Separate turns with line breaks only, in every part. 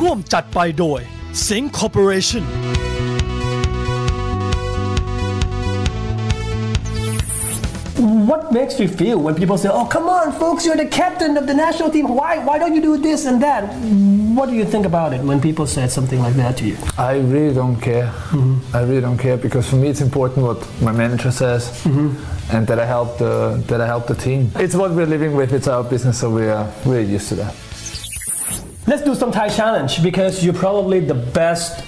ร่วมจัดไปโดย Sing Corporation
What makes you feel when people say, "Oh, come on, folks, you're the captain of the national team. Why, why don't you do this and that?" What do you think about it when people say something like that to you?
I really don't care. Mm-hmm. I really don't care because for me it's important what my manager says mm-hmm. and that I help the that I help the team. It's what we're living with. It's our business, so we are really used to that.
Let's do some Thai challenge because you're probably the best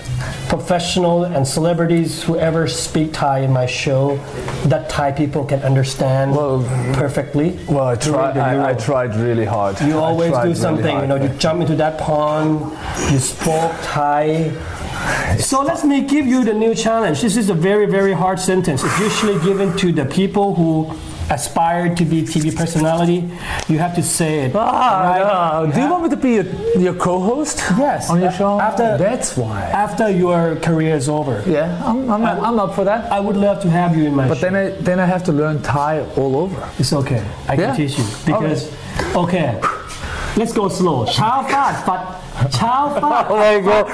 professional and celebrities who ever speak Thai in my show that Thai people can understand
Well,
perfectly.
Well, I tried. I, I tried really hard.
You always do
really
something. you know, you jump into that pond. You spoke Thai. So let me give you the new challenge. This is a very, very hard sentence. It's usually given to the people who aspired to be TV personality, you have to say it.
Ah,
right?
no. Do you want me to be a, your co-host?
Yes.
On your show?
After,
That's why.
After your career is over.
Yeah, I'm, I'm, up, I'm up for that.
I would love to have you in my
but
show.
then I, then I have to learn Thai all over.
It's okay. I
yeah.
can teach you. Because, okay, okay. let's go slow. Chao fat fat. ฟาดฟัดเช้าฟาด
Oh my god!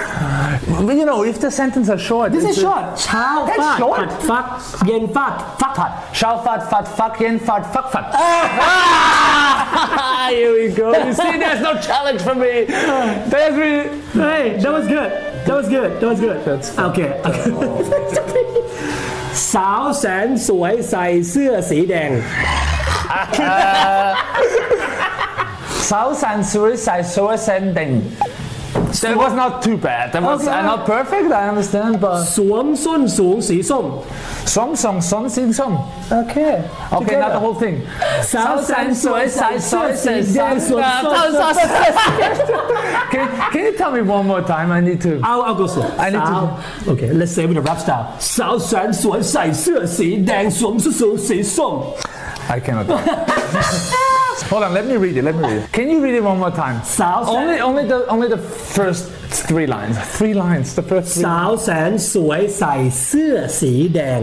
But you know, if the sentences are short,
This is
it's-
short. เช้า
That's
ฟาด
short.
ผัดฟักเย็นฟาดฟักผัด
Shao fat fat fuck yen fat fuck fat. Ah, here we go. You see, there's no challenge for me. There's really.
Hey, that was good. That was good. That was good.
That's
okay. สาวแสนสวยใส่เสื้อสีแดง
Sao San Sui Sai Sua Sending. that was not too bad. That was
okay.
not perfect, I understand, but.
Suom sun su si song
song song song si som.
Okay.
Okay, Together. not the whole thing.
Sao san sui sai sui si
Can Can you tell me one more time? I need to.
I'll, I'll go slow.
I need to.
Okay, let's say with a rap style. Sao san sui sai sui si dang suom su su si som.
I cannot. Hold on, let me read it. Let me read it. Can you read it one more time?
Salsa.
Only, only the, only the first three lines. Three lines. The first three.
สาวแสนสวยใส่เสื้อสีแดง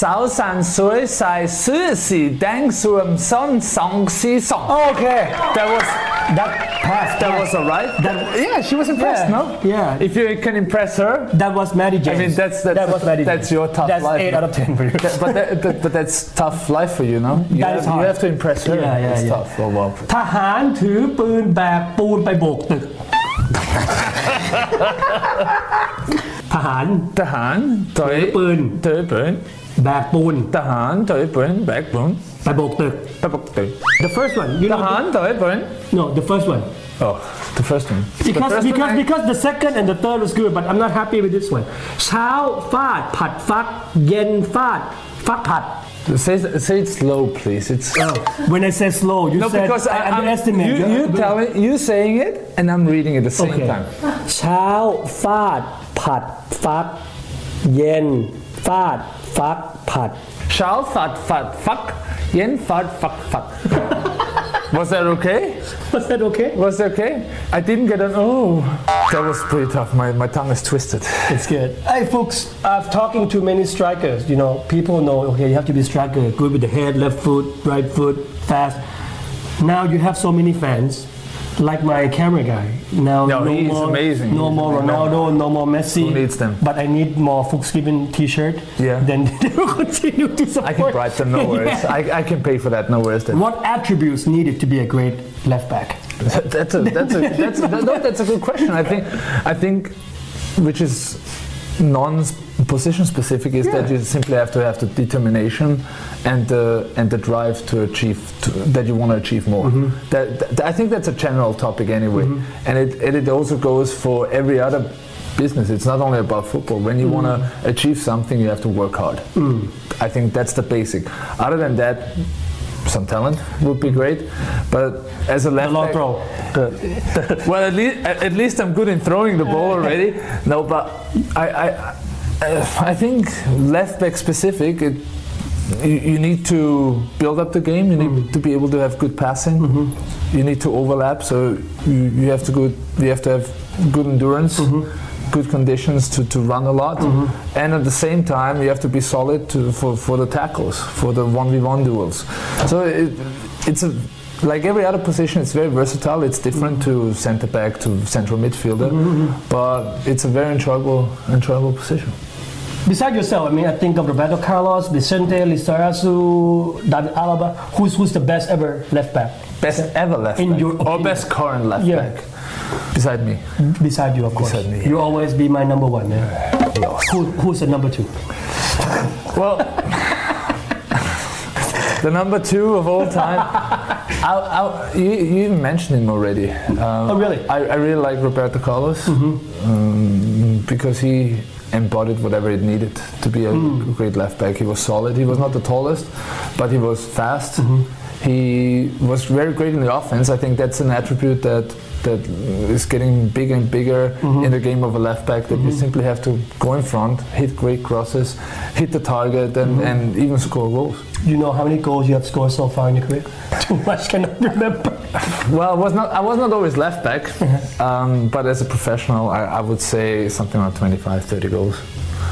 Sao San Sui Sai Su Si Dang Suam Son Song Si Song.
Okay.
That was
That passed.
that was alright.
That-
yeah, she was impressed,
Yeah,
no?
yeah.
If you can impress her,
That was Maddie James.
I mean that's that's
that was Maddie
that's
James.
your tough
That's
life.
eight
no?
out of ten for you.
That- but that, that- but that's tough life for you, no? You,
That
have,
is hard.
you have to impress her.
Yeah, yeah,
it's
yeah.
tough. Oh, wow.
ทหารถือปืนแบกปูนไปโบกตึก ทหาร
Tahan, Toi,
ปืน
Toi Bun,
แบกปูน
Tahan, Toi Bun, Back Bun,
ไปโบกตึก
Tabak Toi.
The first one you know
Tahan, Toi Bun.
no the first one
Oh, the first one. The
because
first
because
one I-
because the second and the third was good but I'm not happy with this one เช้าฟาดผัดฟัก เย็นฟาด ฟักผัด
Say, say it slow, please. It's
When I say slow you
no
said
because
I,
I, I'm-
underestimate
you, you tell it, you saying it, and I'm reading at the same
Okay.
time.
เช้าฟาด ผัด ฟัก เย็น ฟาด ฟัก ผัด
Shao fat fat fuck, yen fat fuck fuck. Was that okay?
Was that okay?
Was that okay? I didn't get an oh. That was pretty tough. My, my tongue is twisted.
It's good. Hey, folks, I've talking to many strikers. You know, people know, okay, you have to be striker, good with the head, left foot, right foot, fast. Now you have so many fans, like my camera guy. Now,
No, is
more,
amazing.
No more
amazing.
Ronaldo, no more Messi.
Who needs them?
But I need more Fuchs Given T-shirt.
Yeah.
Then they will continue to support.
I can bribe them, no worries.
Yeah.
I, I can pay for that, no worries. Then.
What attributes needed to be a great left back?
That's a that's a that's a, no, that's a good question. I think I think which is non-position specific is that you simply have to have the determination and the and the drive to achieve to, that you want to achieve more. Mm-hmm. That, that- I think that's a general topic anyway, mm-hmm. and it and it also goes for every other business. It's not only about football. When you want to mm-hmm. achieve something, you have to work hard. Mm. I think that's the basic. Other than that. Some talent would be great, but as a left
Long
back-
throw.
well, at least at least I'm good in throwing the ball already. No, but I I, Uh, I think left back specific. It, you, you need to build up the game. You need mm-hmm. to be able to have good passing. Mm-hmm. You need to overlap. So you, you have to good. You have to have good endurance. Mm-hmm. Good conditions to, to run a lot, and at the same time you have to be solid to, for, for the tackles, for the one v one duels. So it, it's a like every other position, it's very versatile. It's different to centre back to central midfielder, but it's a very enjoyable, enjoyable position.
Besides yourself, I mean, I think of Roberto Carlos, Bixente Lizarazu, David Alaba. Who's who's the best ever left back?
Best ever left
In
back,
your
or best current left
Yeah.
back, beside me.
Beside you, of course.
Beside me.
You always be my number one, man. Who, who's the number two?
Well, the number two of all time. I, I, you, you mentioned him already. Um,
Oh, really?
I, I really like Roberto Carlos um, because he embodied whatever it needed to be a hmm. great left back. He was solid. He was not the tallest, but he was fast. Mm-hmm. He was very great in the offense. I think that's an attribute that that is getting bigger and bigger mm-hmm. in the game of a left back. That you mm-hmm. simply have to go in front, hit great crosses, hit the target, and, and even score goals.
You know how many goals you have scored so far in your career? Too much, cannot remember.
Well, I was not. I was not always left back, um, but as a professional, I, I would say something like 25, 30 goals.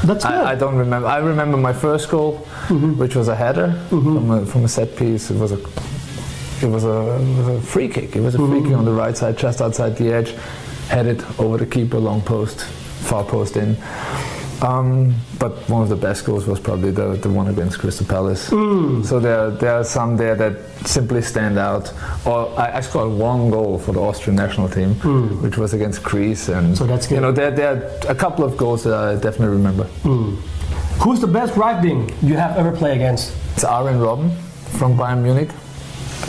That's good.
I, I don't remember. I remember my first goal, mm-hmm. which was a header mm-hmm. from, a, from a set piece. It was a. It was a, it was a free kick. It was a free kick mm-hmm. on the right side, just outside the edge, headed over the keeper, long post, far post in. Um, but one of the best goals was probably the, the one against Crystal Palace. Hmm. So there, there are some there that simply stand out. Or I, I scored one goal for the Austrian national team, hmm. which was against Greece, and
So that's good.
you know there, there are a couple of goals that I definitely remember. Hmm.
Who's the best right wing you have ever played against?
It's Arjen Robben from Bayern Munich.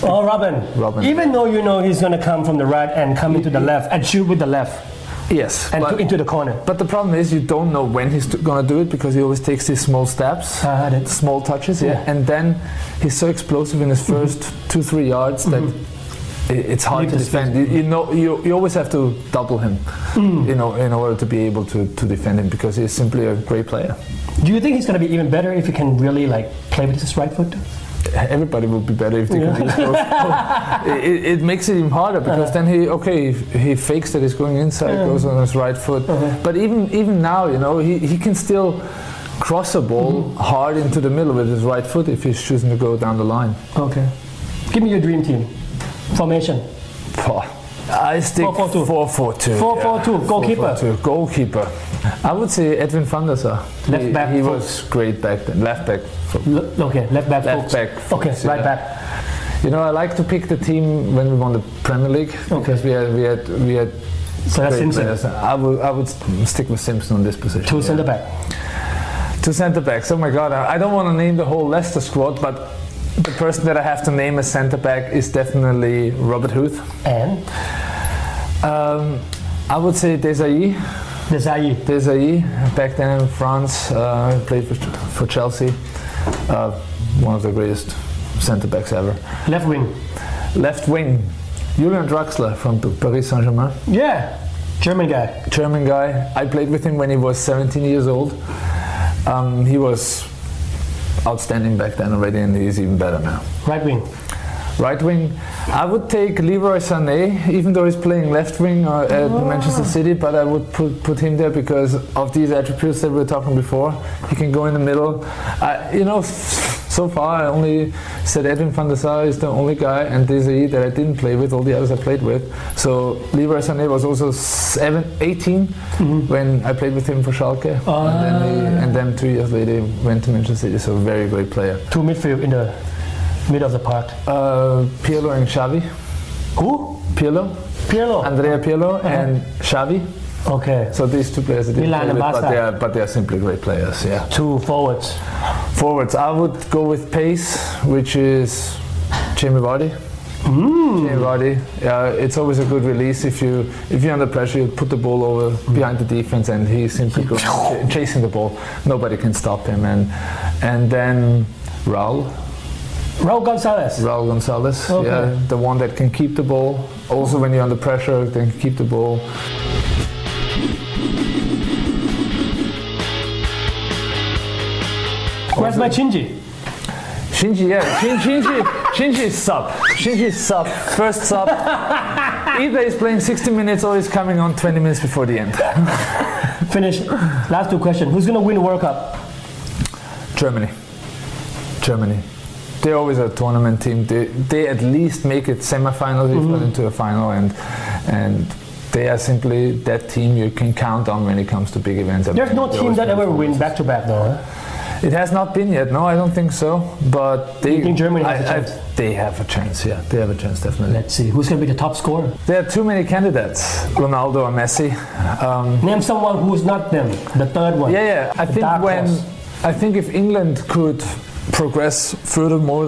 Oh, Robben.
Robben.
Even though you know he's going to come from the right and come into the left and shoot with the left
Yes,
and
but,
into the corner.
but the problem is you don't know when he's going to do it because he always takes these small steps,
it.
small touches, yeah.
Yeah.
and then he's so explosive in his 1st mm-hmm. two three yards that mm-hmm. it's hard to defend. You, you know, you, you always have to double him, mm. you know, in order to be able to, to defend him because he's simply a great player.
Do you think he's going to be even better if he can really like play with his right foot?
Everybody would be better if they could be exposed. it, it- it makes it even harder because uh-huh. then he okay he fakes that he's going inside, uh-huh. goes on his right foot. Uh-huh. But even even now, you know, he, he can still cross a ball mm-hmm. hard into the middle with his right foot if he's choosing to go down the line.
Okay. Give me your dream team. Formation.
Pah. I stick
4-4-2.
4-4-2.
4-4-2, goalkeeper.
4-4-2, Goalkeeper. I would say Edwin van der Sar.
Left
he,
back
He was great back then. Left back.
Okay, left back.
Left
Fuchs.
back,
Okay,
Fuchs,
right back.
You know, I like to pick the team when we won the Premier League because we had we had we had
So that's Simpson.
players. I would I would stick with Simpson on this position.
Two
yeah.
centre back.
Two centre backs. Oh my God! I I don't want to name the whole Leicester squad, but the person that I have to name as centre back is definitely Robert Huth.
And
Um, I would say Desailly.
Desailly.
Desailly, back then in France, uh, played for, for Chelsea. Uh, one of the greatest centre backs ever.
Left wing.
Left wing, Julian Draxler from Paris Saint Germain.
Yeah. German guy.
German guy. I played with him when he was 17 years old. Um, he was outstanding back then already, and he's even better now.
Right wing.
Right wing, I would take Leroy Sané, even though he's playing left wing uh, at Manchester City, but I would put, put him there because of these attributes that we were talking before. He can go in the middle. I, you know, so far I only said Edwin van der Sar is the only guy and Desailly that I didn't play with, all the others I played with. So Leroy Sané was also seven, 18 when I played with him for Schalke. And, then he, and then two years later he went to Manchester City, so a very great player.
Two midfield in the the park.
Uh, Pirlo and Xavi.
Who?
Pirlo,
Pirlo.
Andrea Pirlo, and Xavi.
Okay.
So these two players
Milan and
with, but they are but they are simply great players. Yeah.
Two forwards.
Forwards, I would go with pace, which is Jamie Vardy.
Hmm.
Jamie Vardy. Yeah, it's always a good release if you if you're under pressure, you put the ball over behind the defense, and he's simply ch- chasing the ball. Nobody can stop him, and and then Raul,
Raul Gonzalez.
Raul Gonzalez,
Okay.
yeah, the one that can keep the ball. Also, when you're under pressure, they can keep the ball.
Where's my Shinji?
Shinji, yeah, Shin, Shinji, Shinji is sub. Shinji is sub. First sub. Either he's playing 60 minutes or he's coming on 20 minutes before the end.
Finish. Last two questions. Who's gonna win the World Cup?
Germany. Germany. They're always a tournament team. They, they at least make it semifinals, if
Mm-hmm.
not into a final, and and they are simply that team you can count on when it comes to big events.
There's no team that ever
perform.
win back to back though. Huh?
It has not been yet. No, I don't think so. But they.
You think Germany has
I-
a
I-
chance?
they have a chance. Yeah, they have a chance definitely.
Let's see who's going to be the top scorer.
There are too many candidates, Ronaldo or Messi. Um,
Name someone who's not them. The third one.
yeah, yeah. I
The
think when
horse.
I think if England could progress furthermore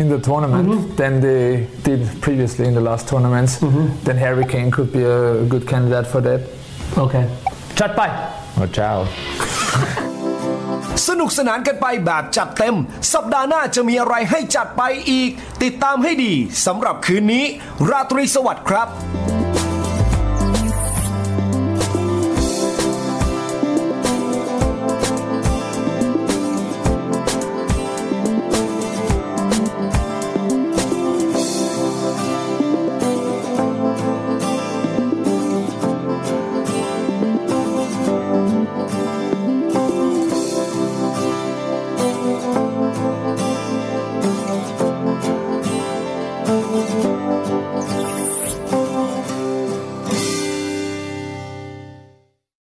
in the tournament
Mm-hmm.
than they did previously in the last tournaments,
Mm-hmm.
then Harry Kane could be a good candidate for that.
โอเคจัดไป
Oh, ciao.
สนุกสนานกันไปแบบจัดเต็ม สัปดาห์หน้าจะมีอะไรให้จัดไปอีก ติดตามให้ดีสำหรับคืนนี้ ราตรีสวัสดิ์ครับ